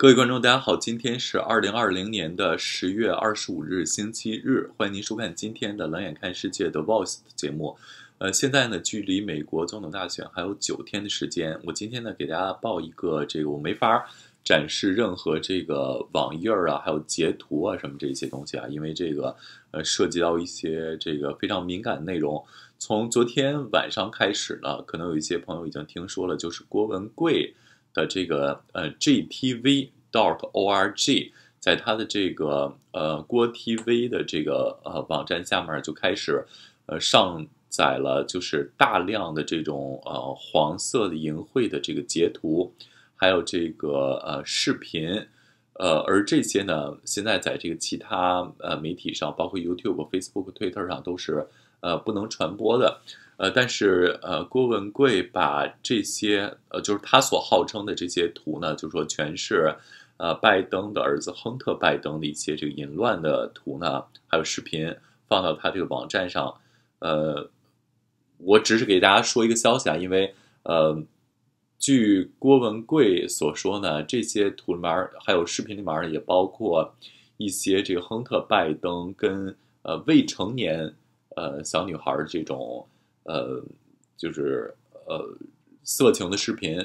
各位观众，大家好，今天是二零二零年的十月二十五日，星期日，欢迎您收看今天的《冷眼看世界》的 Voice 的节目。呃，现在呢，距离美国总统大选还有九天的时间，我今天呢，给大家报一个这个我没法展示任何这个网页啊，还有截图啊什么这些东西啊，因为这个呃涉及到一些这个非常敏感的内容。从昨天晚上开始呢，可能有一些朋友已经听说了，就是郭文贵。的这个呃 GTV dot org，在它的这个呃郭 TV 的这个呃网站下面就开始呃上载了，就是大量的这种呃黄色的淫秽的这个截图，还有这个呃视频，呃而这些呢，现在在这个其他呃媒体上，包括 YouTube、Facebook、Twitter 上都是呃不能传播的。呃，但是呃，郭文贵把这些呃，就是他所号称的这些图呢，就是说全是呃拜登的儿子亨特拜登的一些这个淫乱的图呢，还有视频放到他这个网站上。呃，我只是给大家说一个消息啊，因为呃，据郭文贵所说呢，这些图里面还有视频里面也包括一些这个亨特拜登跟呃未成年呃小女孩这种。呃，就是呃，色情的视频，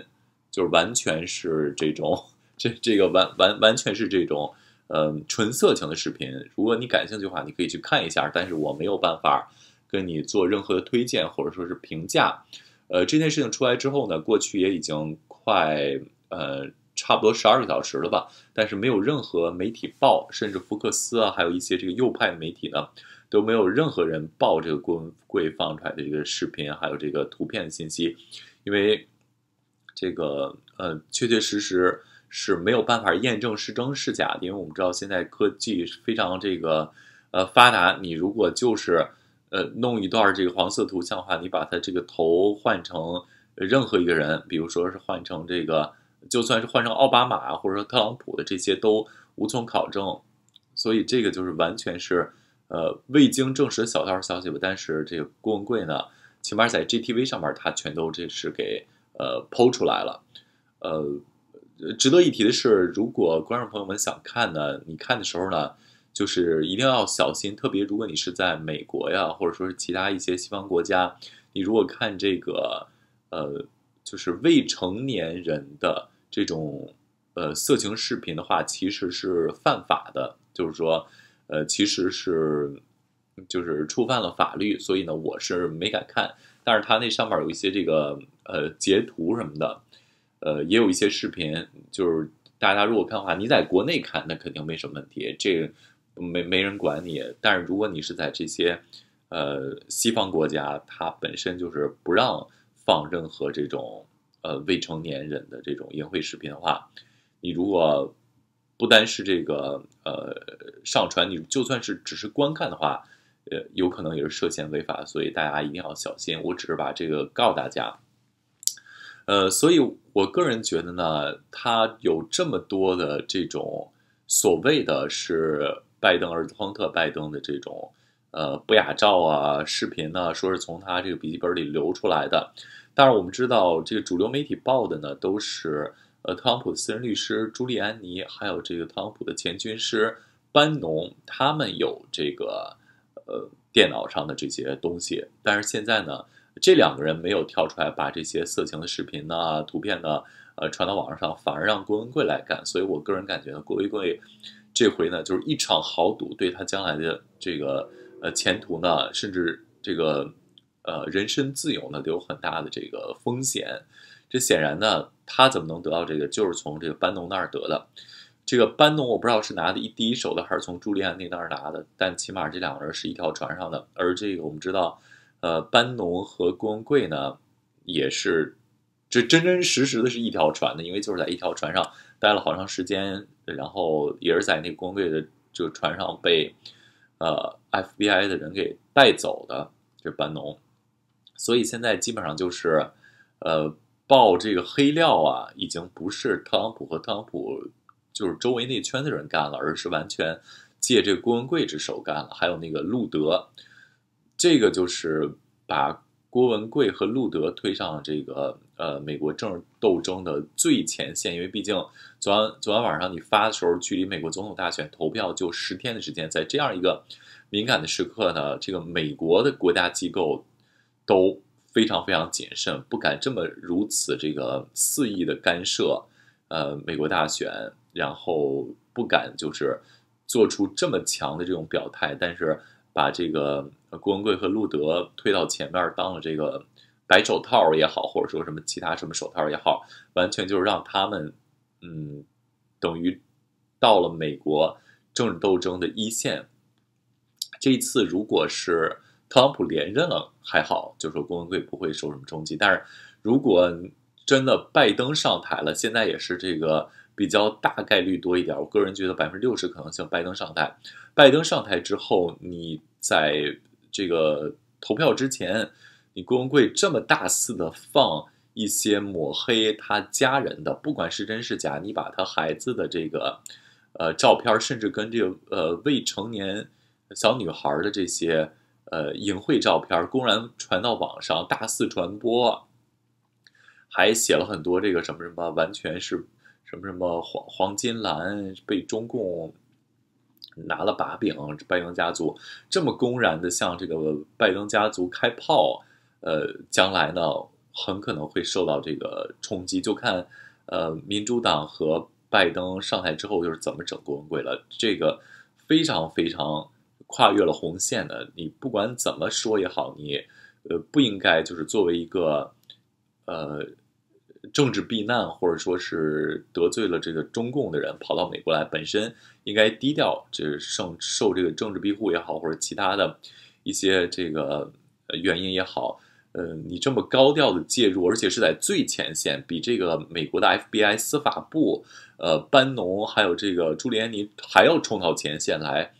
就是完全是这种，这这个完完完全是这种，呃，纯色情的视频。如果你感兴趣的话，你可以去看一下，但是我没有办法跟你做任何的推荐或者说是评价。呃，这件事情出来之后呢，过去也已经快呃差不多十二个小时了吧，但是没有任何媒体报，甚至福克斯啊，还有一些这个右派媒体呢。都没有任何人报这个郭文贵放出来的这个视频，还有这个图片的信息，因为这个呃，确确实实是没有办法验证是真是假的。因为我们知道现在科技非常这个呃发达，你如果就是呃弄一段这个黄色图像的话，你把它这个头换成任何一个人，比如说是换成这个，就算是换成奥巴马啊或者说特朗普的这些都无从考证，所以这个就是完全是。呃，未经证实的小道消息吧，但是这个郭文贵呢，起码在 GTV 上面，他全都这是给呃剖出来了。呃，值得一提的是，如果观众朋友们想看呢，你看的时候呢，就是一定要小心，特别如果你是在美国呀，或者说是其他一些西方国家，你如果看这个呃，就是未成年人的这种呃色情视频的话，其实是犯法的，就是说。呃，其实是就是触犯了法律，所以呢，我是没敢看。但是他那上面有一些这个呃截图什么的，呃，也有一些视频，就是大家如果看的话，你在国内看那肯定没什么问题，这没没人管你。但是如果你是在这些呃西方国家，它本身就是不让放任何这种呃未成年人的这种淫秽视频的话，你如果。不单是这个呃上传，你就算是只是观看的话，呃，有可能也是涉嫌违法，所以大家一定要小心。我只是把这个告诉大家。呃，所以我个人觉得呢，他有这么多的这种所谓的是拜登儿子亨特拜登的这种呃不雅照啊、视频呢，说是从他这个笔记本里流出来的。但是我们知道，这个主流媒体报的呢，都是。呃，特朗普的私人律师朱利安尼，还有这个特朗普的前军师班农，他们有这个呃电脑上的这些东西。但是现在呢，这两个人没有跳出来把这些色情的视频呢、图片呢，呃传到网上，反而让郭文贵来干。所以我个人感觉呢，郭文贵这回呢就是一场豪赌，对他将来的这个呃前途呢，甚至这个呃人身自由呢，都有很大的这个风险。这显然呢，他怎么能得到这个？就是从这个班农那儿得的。这个班农我不知道是拿的一第一手的，还是从朱利安那那儿拿的。但起码这两个人是一条船上的。而这个我们知道，呃，班农和郭文贵呢，也是这真真实实的是一条船的，因为就是在一条船上待了好长时间，然后也是在那郭文贵的这个船上被呃 FBI 的人给带走的。这班农，所以现在基本上就是呃。爆这个黑料啊，已经不是特朗普和特朗普就是周围那圈的人干了，而是完全借这个郭文贵之手干了。还有那个路德，这个就是把郭文贵和路德推上了这个呃美国政治斗争的最前线，因为毕竟昨晚昨晚晚上你发的时候，距离美国总统大选投票就十天的时间，在这样一个敏感的时刻呢，这个美国的国家机构都非常非常谨慎，不敢这么如此这个肆意的干涉呃美国大选，然后不敢就是做出这么强的这种表态，但是把这个。郭文贵和路德推到前面当了这个白手套也好，或者说什么其他什么手套也好，完全就是让他们，嗯，等于到了美国政治斗争的一线。这一次如果是特朗普连任了还好，就说郭文贵不会受什么冲击。但是如果真的拜登上台了，现在也是这个比较大概率多一点。我个人觉得百分之六十可能性拜登上台。拜登上台之后，你在这个投票之前，你郭文贵这么大肆的放一些抹黑他家人的，不管是真是假，你把他孩子的这个呃照片，甚至跟这个呃未成年小女孩的这些呃淫秽照片，公然传到网上，大肆传播，还写了很多这个什么什么，完全是什么什么黄黄金蓝被中共。拿了把柄，拜登家族这么公然的向这个拜登家族开炮，呃，将来呢很可能会受到这个冲击。就看呃民主党和拜登上台之后就是怎么整郭文贵了。这个非常非常跨越了红线的，你不管怎么说也好，你呃不应该就是作为一个呃。政治避难，或者说是得罪了这个中共的人，跑到美国来，本身应该低调，就是受受这个政治庇护也好，或者其他的一些这个原因也好，呃，你这么高调的介入，而且是在最前线，比这个美国的 FBI 司法部，呃，班农还有这个朱利安尼还要冲到前线来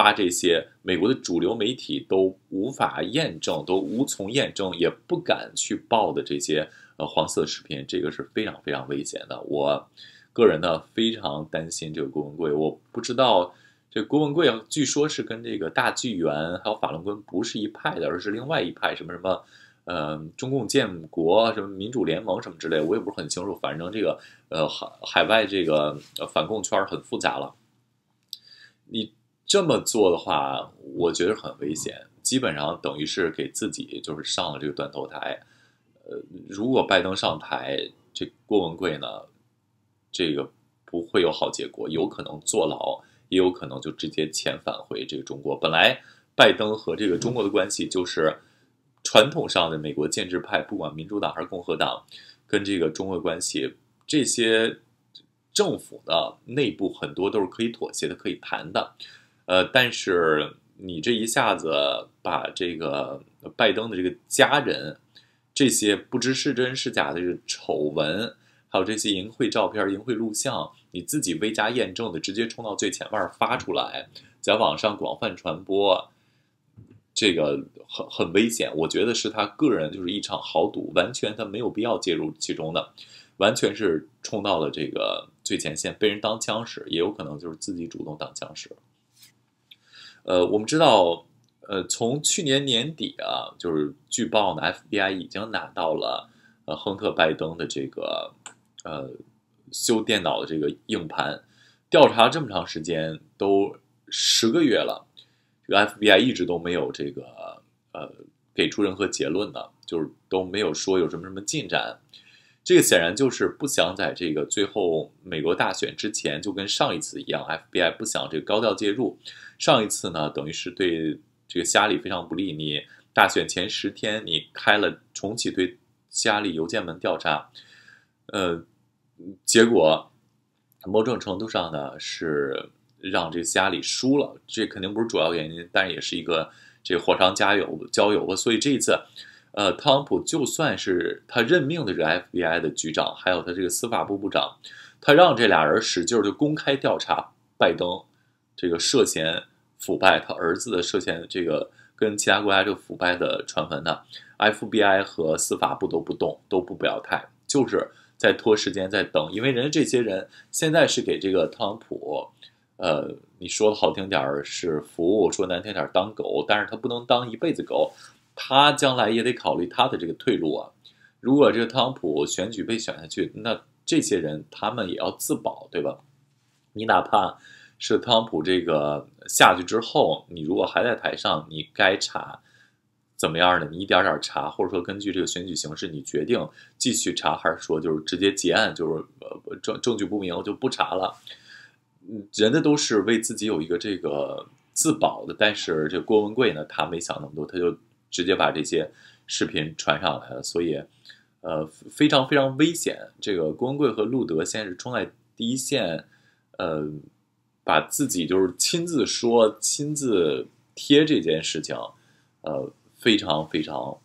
发这些美国的主流媒体都无法验证，都无从验证，也不敢去报的这些。呃，黄色食品这个是非常非常危险的。我个人呢非常担心这个郭文贵。我不知道这郭文贵据说是跟这个大纪元还有法轮功不是一派的，而是另外一派，什么什么，呃，中共建国什么民主联盟什么之类，我也不是很清楚。反正这个呃海海外这个反共圈很复杂了。你这么做的话，我觉得很危险，基本上等于是给自己就是上了这个断头台。呃，如果拜登上台，这郭文贵呢，这个不会有好结果，有可能坐牢，也有可能就直接遣返回这个中国。本来拜登和这个中国的关系就是传统上的美国建制派，不管民主党还是共和党，跟这个中国关系，这些政府的内部很多都是可以妥协的，可以谈的。呃，但是你这一下子把这个拜登的这个家人。这些不知是真是假的这个丑闻，还有这些淫秽照片、淫秽录像，你自己未加验证的，直接冲到最前面发出来，在网上广泛传播，这个很很危险。我觉得是他个人就是一场豪赌，完全他没有必要介入其中的，完全是冲到了这个最前线，被人当枪使，也有可能就是自己主动当枪使。呃，我们知道。呃，从去年年底啊，就是据报呢，FBI 已经拿到了呃亨特拜登的这个呃修电脑的这个硬盘，调查这么长时间，都十个月了，这个 FBI 一直都没有这个呃给出任何结论的，就是都没有说有什么什么进展。这个显然就是不想在这个最后美国大选之前，就跟上一次一样，FBI 不想这个高调介入。上一次呢，等于是对。这个希拉里非常不利。你大选前十天，你开了重启对希拉里邮件门调查，呃，结果某种程度上呢是让这个希拉里输了。这肯定不是主要原因，但也是一个这火上加油浇油。所以这一次，呃，特朗普就算是他任命的这个 FBI 的局长，还有他这个司法部部长，他让这俩人使劲就公开调查拜登这个涉嫌。腐败，他儿子的涉嫌这个跟其他国家这个腐败的传闻呢，FBI 和司法部都不动，都不表态，就是在拖时间，在等。因为人家这些人现在是给这个特朗普，呃，你说的好听点儿是服务，说难听点儿当狗，但是他不能当一辈子狗，他将来也得考虑他的这个退路啊。如果这个特朗普选举被选下去，那这些人他们也要自保，对吧？你哪怕是特朗普这个下去之后，你如果还在台上，你该查怎么样的，你一点点查，或者说根据这个选举形势，你决定继续查，还是说就是直接结案，就是呃证证据不明就不查了。嗯，人家都是为自己有一个这个自保的，但是这郭文贵呢，他没想那么多，他就直接把这些视频传上来了，所以。呃，非常非常危险。这个郭文贵和路德现在是冲在第一线，呃，把自己就是亲自说、亲自贴这件事情，呃，非常非常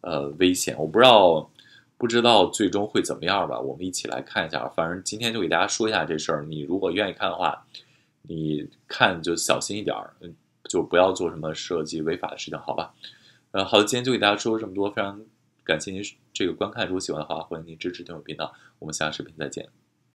呃危险。我不知道，不知道最终会怎么样吧？我们一起来看一下。反正今天就给大家说一下这事儿。你如果愿意看的话，你看就小心一点儿，就不要做什么涉及违法的事情，好吧？呃，好的，今天就给大家说这么多，非常。感谢您这个观看，如果喜欢的话，欢迎您支持订阅频道。我们下个视频再见。